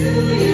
Hallelujah.